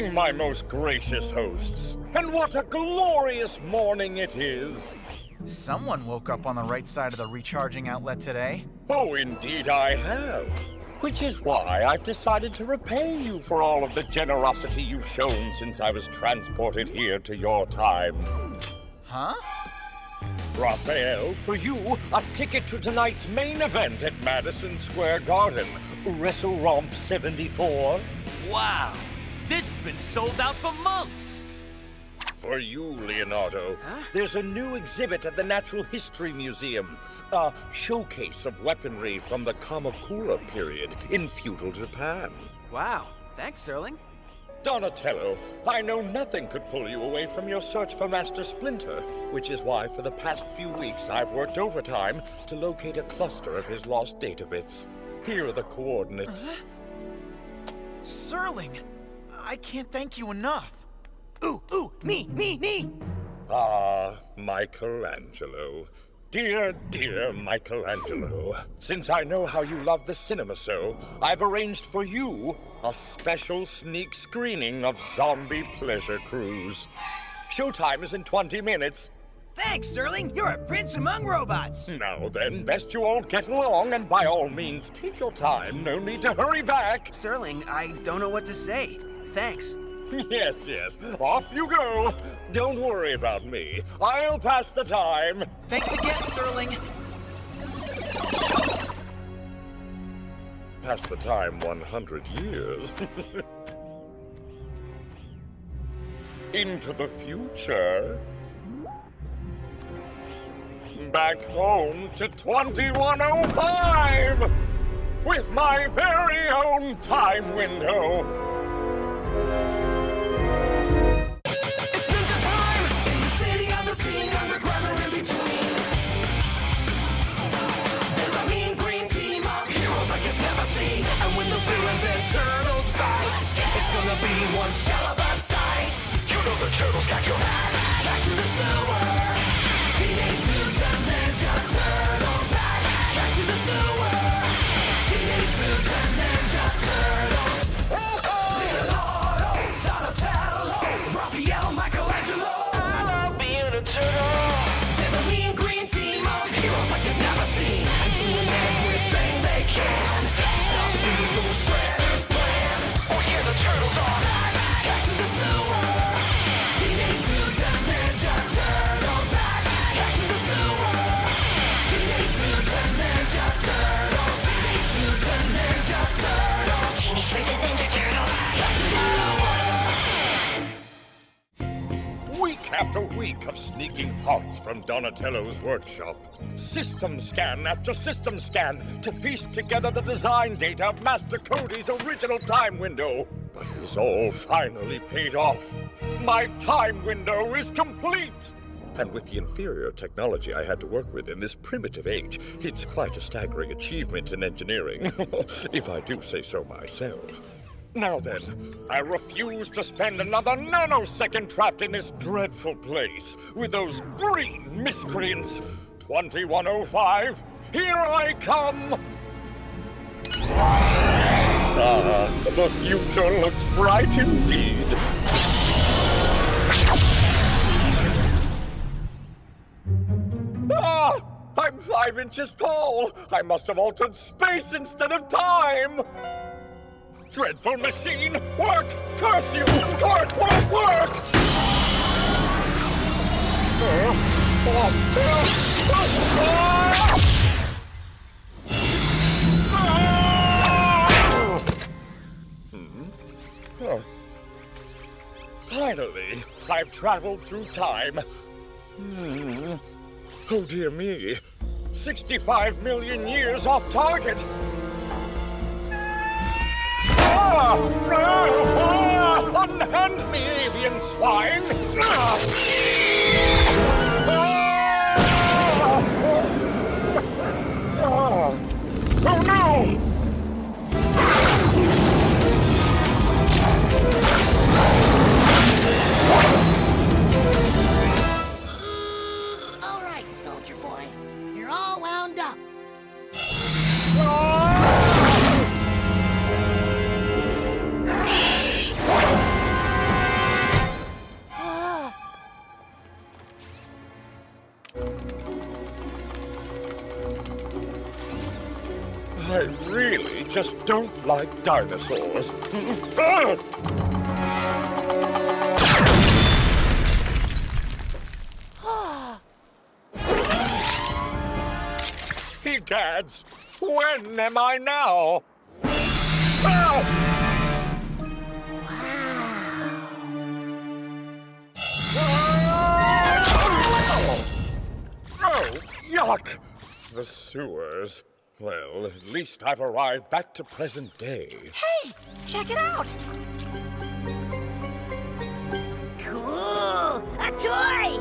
morning, my most gracious hosts. And what a glorious morning it is. Someone woke up on the right side of the recharging outlet today. Oh, indeed I have. Which is why I've decided to repay you for all of the generosity you've shown since I was transported here to your time. Huh? Raphael, for you, a ticket to tonight's main event at Madison Square Garden. Wrestle Romp 74. Wow! This has been sold out for months! For you, Leonardo, there's a new exhibit at the Natural History Museum. A showcase of weaponry from the Kamakura period in feudal Japan. Wow, thanks, Serling. Donatello, I know nothing could pull you away from your search for Master Splinter, which is why for the past few weeks I've worked overtime to locate a cluster of his lost data bits. Here are the coordinates. Uh-huh. Serling! I can't thank you enough. Ooh, ooh, me, me, me! Ah, Michelangelo. Dear, dear Michelangelo. Since I know how you love the cinema so, I've arranged for you a special sneak screening of Zombie Pleasure Cruise. Showtime is in 20 minutes. Thanks, Serling! You're a prince among robots! Now then, best you all get along, and by all means, take your time. No need to hurry back. Serling, I don't know what to say. Thanks. Yes, yes. Off you go. Don't worry about me. I'll pass the time. Thanks again, Serling! Pass the time 100 years. Into the future. Back home to 2105! With my very own time window. Shell of sight. You know the turtles got your back. Back to the sewer. Teenage Mutant from Donatello's workshop. System scan after system scan to piece together the design data of Master Cody's original time window. But it's all finally paid off. My time window is complete! And with the inferior technology I had to work with in this primitive age, it's quite a staggering achievement in engineering, if I do say so myself. Now then, I refuse to spend another nanosecond trapped in this dreadful place with those green miscreants. 2105, here I come! Ah, the future looks bright indeed. Ah! I'm five inches tall! I must have altered space instead of time! Dreadful machine! Work! Curse you! Work, work, work! Finally, I've traveled through time. Hmm. Oh dear me. 65 million years off target! Ah! Ah! Ah! Unhand me, avian swine! Ah! Ah! Ah! Oh no! Don't like dinosaurs. Egads, when am I now? Ow! Oh, yuck! The sewers. Well, at least I've arrived back to present day. Hey, check it out! Cool! A toy!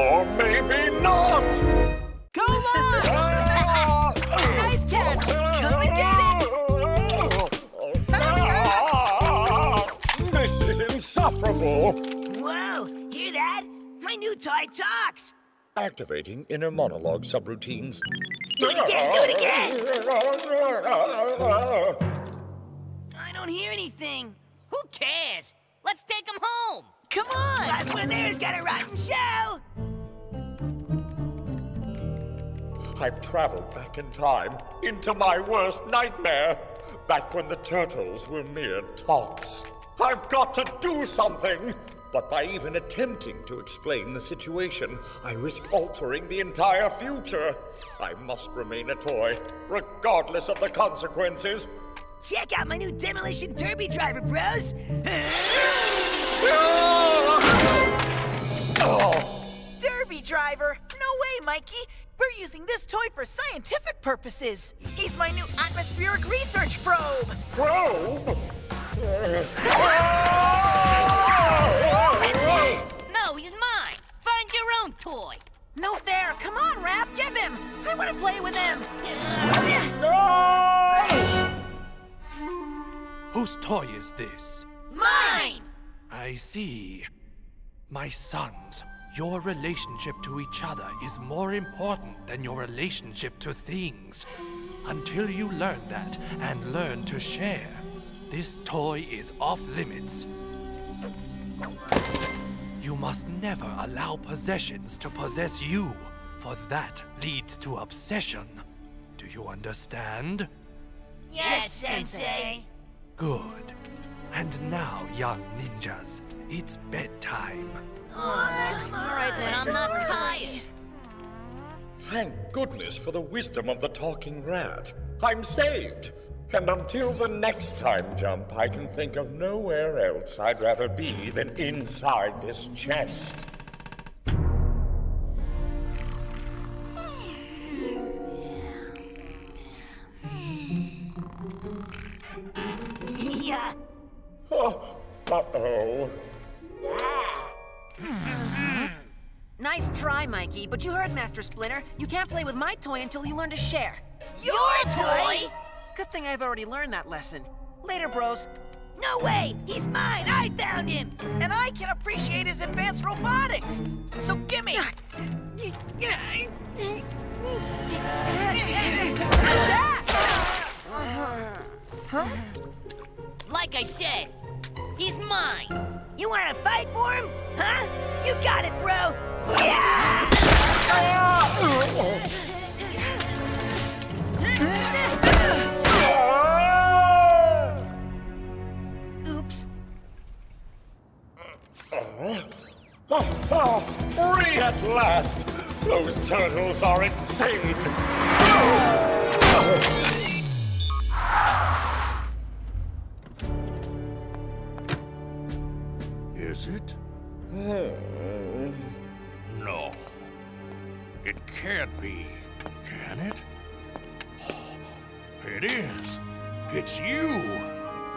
Or maybe not! Go on! nice catch! Come and get it! This is insufferable! Whoa! Hear that? My new toy talks! Activating inner monologue subroutines. Do it again! Do it again! I don't hear anything. Who cares? Let's take him home. Come on! Last one there's got a rotten shell! I've traveled back in time into my worst nightmare. Back when the turtles were mere tots. I've got to do something! But by even attempting to explain the situation, I risk altering the entire future. I must remain a toy, regardless of the consequences. Check out my new demolition derby driver, bros! Oh. Derby driver? No way, Mikey! We're using this toy for scientific purposes. He's my new atmospheric research probe. Probe? Oh. Play with him. Whose toy is this? Mine! I see. My sons, your relationship to each other is more important than your relationship to things. Until you learn that and learn to share, this toy is off limits. You must never allow possessions to possess you, for that leads to obsession. Do you understand? Yes, Sensei! Good. And now, young ninjas, it's bedtime. Oh, that's all right then. I'm not tired. Thank goodness for the wisdom of the talking rat. I'm saved. And until the next time jump, I can think of nowhere else I'd rather be than inside this chest. Uh-oh. Mm-hmm. Nice try, Mikey, but you heard Master Splinter. You can't play with my toy until you learn to share. Your toy? Good thing I've already learned that lesson. Later, bros. No way! He's mine! I found him! And I can appreciate his advanced robotics. So gimme. huh? Like I said, he's mine. You wanna fight for him? Huh? You got it, bro! Yeah! Oops. Free at last! Those turtles are insane! Is it? No. It can't be. Can it? It is. It's you.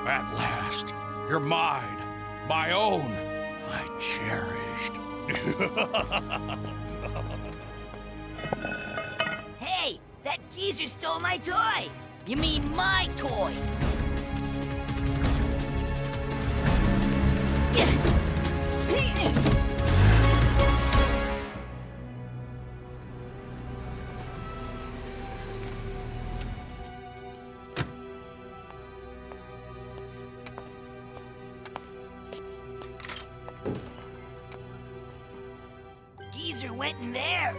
At last. You're mine. My own. My cherished. Hey, that geezer stole my toy! You mean my toy? went in there.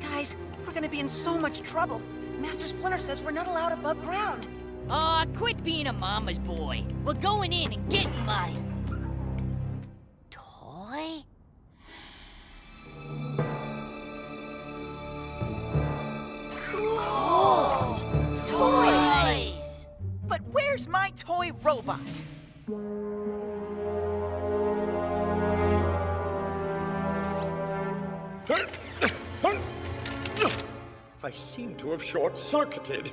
Guys, we're gonna be in so much trouble. Master Splinter says we're not allowed above ground. Aw, uh, quit being a mama's boy. We're going in and getting mine. Seem to have short-circuited,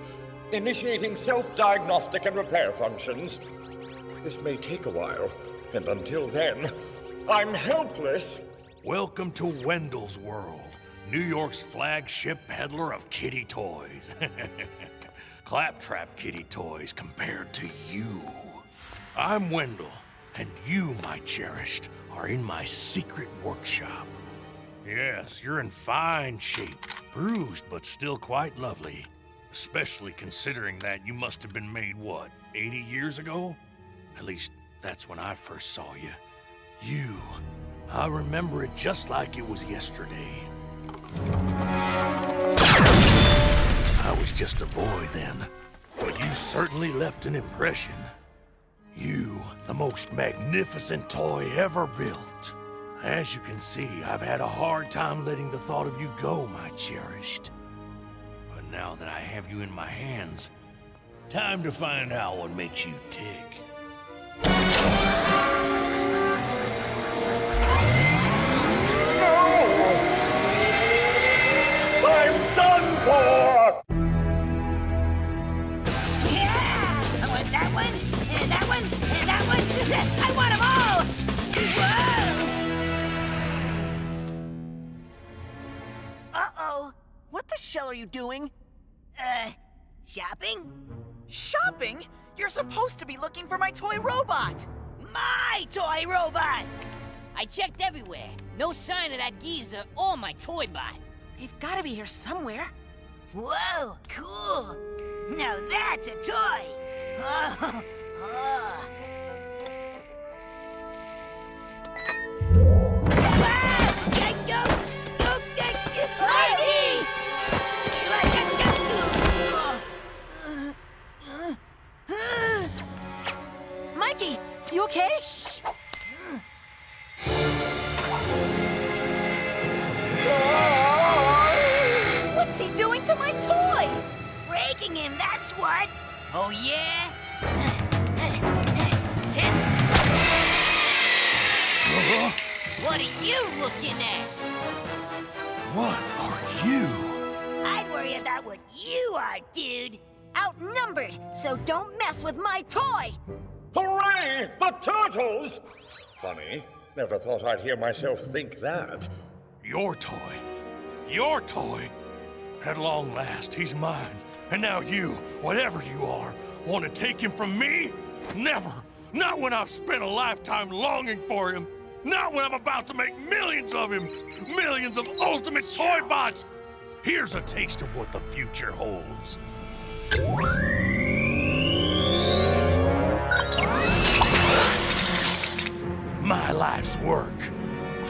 initiating self-diagnostic and repair functions. This may take a while, and until then, I'm helpless. Welcome to Wendell's World, New York's flagship peddler of kitty toys. Claptrap kitty toys compared to you. I'm Wendell, and you, my cherished, are in my secret workshop. Yes, you're in fine shape, bruised but still quite lovely. Especially considering that you must have been made, what, 80 years ago? At least, that's when I first saw you. You. I remember it just like it was yesterday. I was just a boy then, but you certainly left an impression. You, the most magnificent toy ever built. As you can see, I've had a hard time letting the thought of you go, my cherished. But now that I have you in my hands, time to find out what makes you tick. I'm done for! What the shell are you doing? Uh, shopping? Shopping? You're supposed to be looking for my toy robot. My toy robot! I checked everywhere. No sign of that geezer or my toy bot. They've got to be here somewhere. Whoa, cool! Now that's a toy! Oh, oh. You okay? What's he doing to my toy? Breaking him, that's what! Oh, yeah? What are you looking at? What are you? I'd worry about what you are, dude! Outnumbered, so don't mess with my toy! Hooray! The turtles! Funny, never thought I'd hear myself think that. Your toy. Your toy. At long last, he's mine. And now you, whatever you are, want to take him from me? Never. Not when I've spent a lifetime longing for him. Not when I'm about to make millions of him. Millions of ultimate toy bots. Here's a taste of what the future holds. My life's work.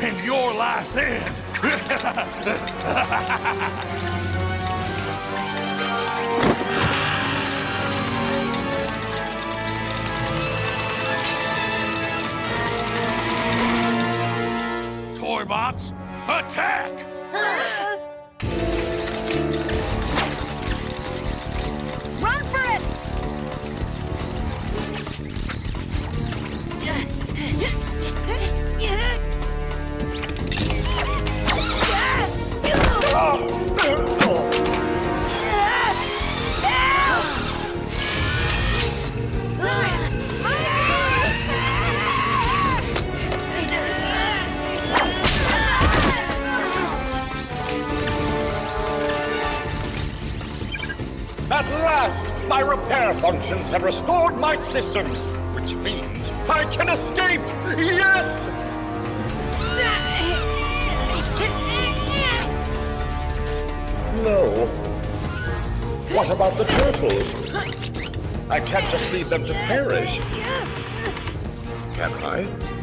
And your life's end. Toy bots, attack! systems, which means I can escape! Yes! No. What about the turtles? I can't just leave them to perish. Can I?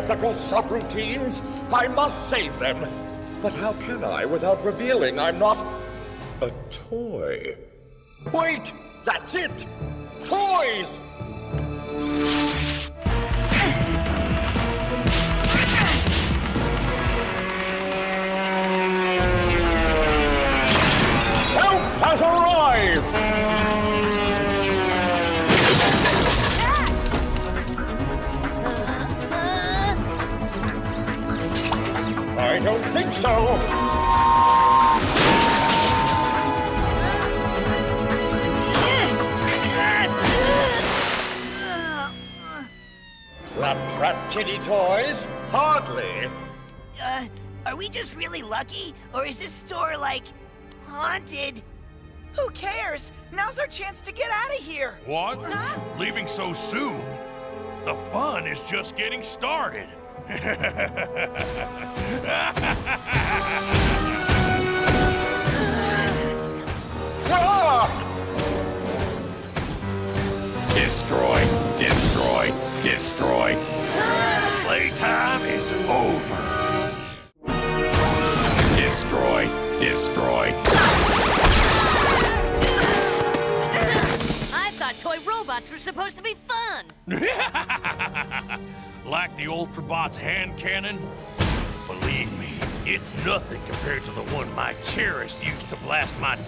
Unethical subroutines. I must save them. But how can I without revealing I'm not a toy? Wait! That's it! Toys! Don't think so. Claptrap kitty toys? Hardly. Uh, are we just really lucky? Or is this store, like, haunted? Who cares? Now's our chance to get out of here. What? Huh? Leaving so soon? The fun is just getting started. Ha ha ha ha ha!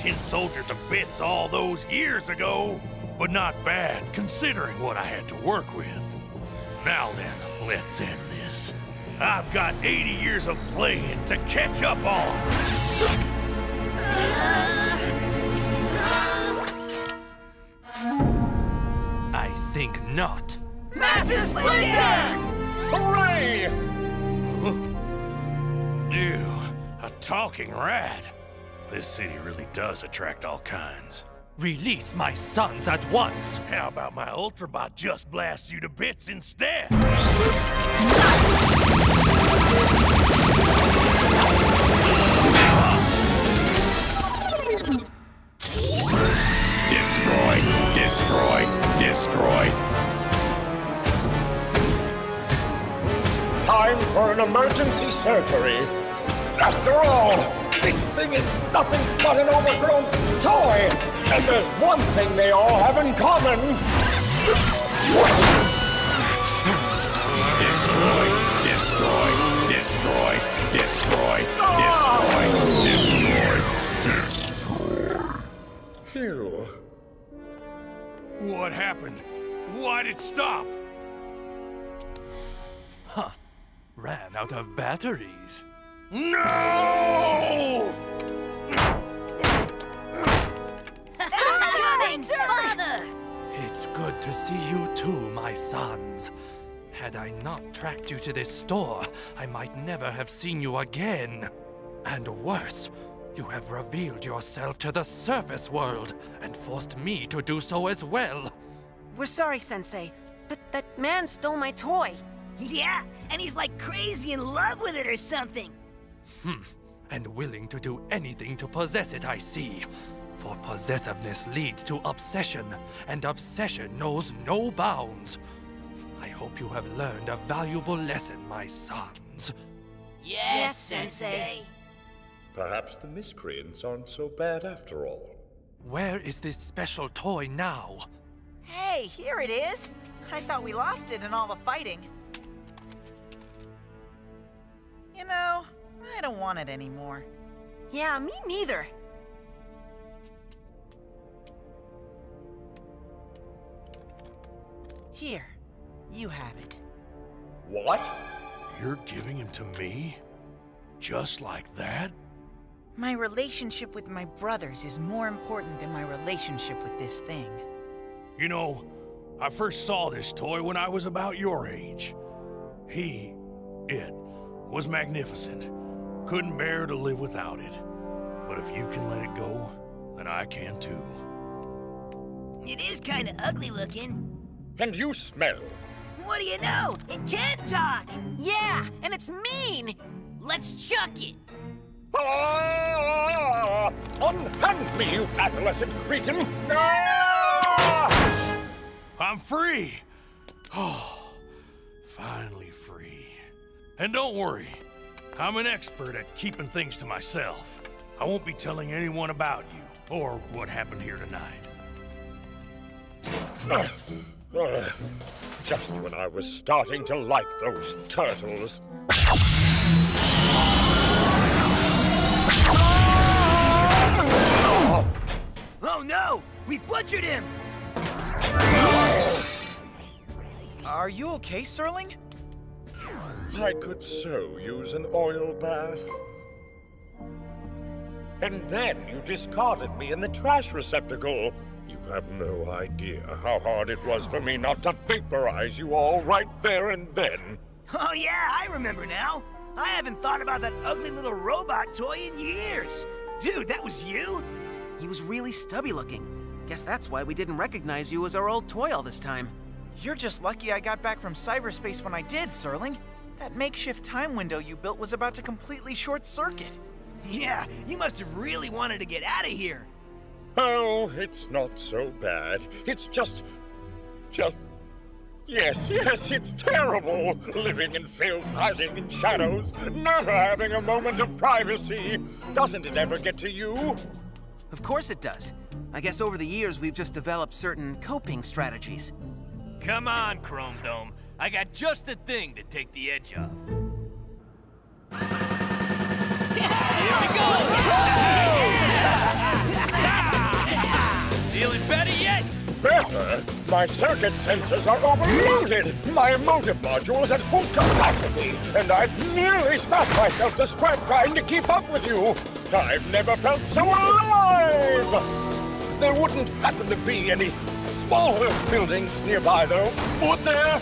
Tin soldier to bits all those years ago. But not bad, considering what I had to work with. Now then, let's end this. I've got 80 years of playing to catch up on. I think not. Master Splinter! Hooray! Ew, a talking rat. This city really does attract all kinds. Release my sons at once! How about my Ultrabot just blasts you to bits instead? Destroy, destroy, destroy. Time for an emergency surgery. After all, this thing is nothing but an overgrown toy. And there's one thing they all have in common. Destroy, destroy, destroy, destroy, destroy, destroy. Phew. What happened? Why'd it stop? Huh. Ran out of batteries. No! Coming, Father! It's good to see you too, my sons. Had I not tracked you to this store, I might never have seen you again. And worse, you have revealed yourself to the surface world and forced me to do so as well. We're sorry, Sensei, but that man stole my toy. Yeah, and he's like crazy in love with it or something. Hmm. And willing to do anything to possess it, I see. For possessiveness leads to obsession, and obsession knows no bounds. I hope you have learned a valuable lesson, my sons. Yes, Sensei. Perhaps the miscreants aren't so bad after all. Where is this special toy now? Hey, here it is. I thought we lost it in all the fighting. You know, I don't want it anymore. Yeah, me neither. Here, you have it. What? You're giving him to me? Just like that? My relationship with my brothers is more important than my relationship with this thing. You know, I first saw this toy when I was about your age. He, it, was magnificent. Couldn't bear to live without it. But if you can let it go, then I can too. It is kind of ugly looking. And you smell. What do you know? It can talk. Yeah, and it's mean. Let's chuck it. Ah! Unhand me, you adolescent cretin! Ah! I'm free! Oh, finally free. And don't worry, I'm an expert at keeping things to myself. I won't be telling anyone about you, or what happened here tonight. Just when I was starting to like those turtles. Oh no! We butchered him! Are you okay, Serling? I could so use an oil bath. And then you discarded me in the trash receptacle. You have no idea how hard it was for me not to vaporize you all right there and then. Oh yeah, I remember now. I haven't thought about that ugly little robot toy in years. Dude, that was you? He was really stubby looking. Guess that's why we didn't recognize you as our old toy all this time. You're just lucky I got back from cyberspace when I did, Serling. That makeshift time window you built was about to completely short circuit. Yeah, you must have really wanted to get out of here. Oh, it's not so bad. It's just. just. Yes, yes, it's terrible. Living in filth, hiding in shadows, never having a moment of privacy. Doesn't it ever get to you? Of course it does. I guess over the years we've just developed certain coping strategies. Come on, Chrome Dome. I got just the thing to take the edge off. Here we go! Feeling better yet? Better? My circuit sensors are overloaded. My motive module is at full capacity, and I've nearly smashed myself to scrap trying to keep up with you. I've never felt so alive! There wouldn't happen to be any smaller buildings nearby, though, would there?